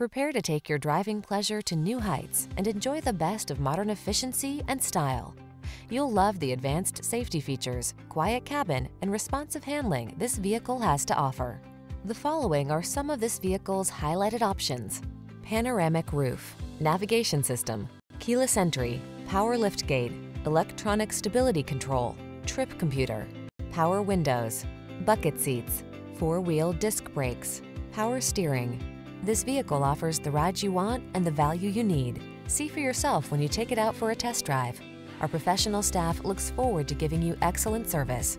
Prepare to take your driving pleasure to new heights and enjoy the best of modern efficiency and style. You'll love the advanced safety features, quiet cabin, and responsive handling this vehicle has to offer. The following are some of this vehicle's highlighted options. Panoramic roof, navigation system, keyless entry, power liftgate, electronic stability control, trip computer, power windows, bucket seats, four-wheel disc brakes, power steering. This vehicle offers the ride you want and the value you need. See for yourself when you take it out for a test drive. Our professional staff looks forward to giving you excellent service.